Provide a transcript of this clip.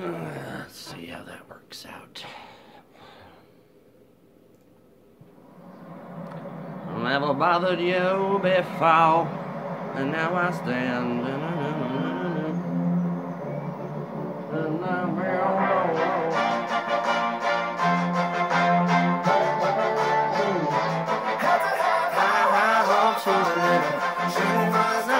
Let's see how that works out. Never bothered you before, and now I stand. I'm I. She was